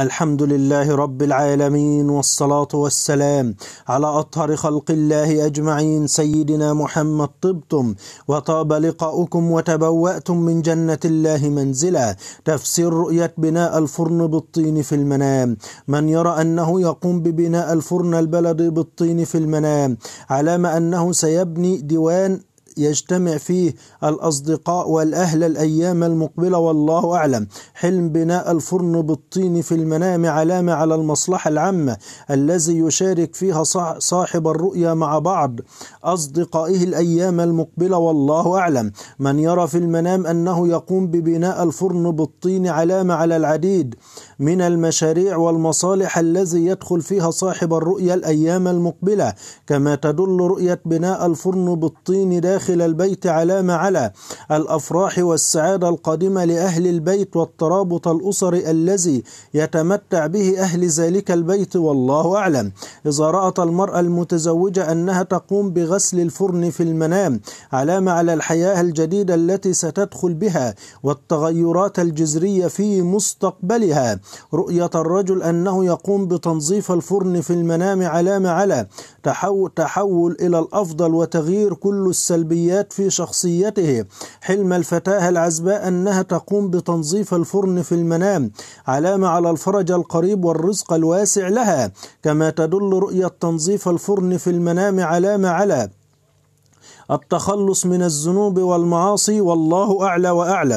الحمد لله رب العالمين والصلاة والسلام على أطهر خلق الله أجمعين سيدنا محمد طبتم وطاب لقاؤكم وتبوأتم من جنة الله منزلا. تفسير رؤية بناء الفرن بالطين في المنام. من يرى أنه يقوم ببناء الفرن البلدي بالطين في المنام علامة أنه سيبني ديوان يجتمع فيه الأصدقاء والأهل الأيام المقبلة والله أعلم. حلم بناء الفرن بالطين في المنام علامة على المصلحة العامة الذي يشارك فيها صاحب الرؤيا مع بعض أصدقائه الأيام المقبلة والله أعلم. من يرى في المنام أنه يقوم ببناء الفرن بالطين علامة على العديد من المشاريع والمصالح الذي يدخل فيها صاحب الرؤيا الأيام المقبلة كما تدل رؤية بناء الفرن بالطين داخل البيت علامة على الأفراح والسعادة القادمة لأهل البيت والترابط الأسري الذي يتمتع به أهل ذلك البيت والله أعلم. إذا رأت المرأة المتزوجة أنها تقوم بغسل الفرن في المنام علامة على الحياة الجديدة التي ستدخل بها والتغيرات الجذرية في مستقبلها. رؤية الرجل أنه يقوم بتنظيف الفرن في المنام علامة على تحول, تحول إلى الأفضل وتغيير كل السلبيات في شخصيته. حلم الفتاة العزباء أنها تقوم بتنظيف الفرن في المنام علامة على الفرج القريب والرزق الواسع لها. كما تدل رؤية تنظيف الفرن في المنام علامة على التخلص من الذنوب والمعاصي والله أعلى وأعلى.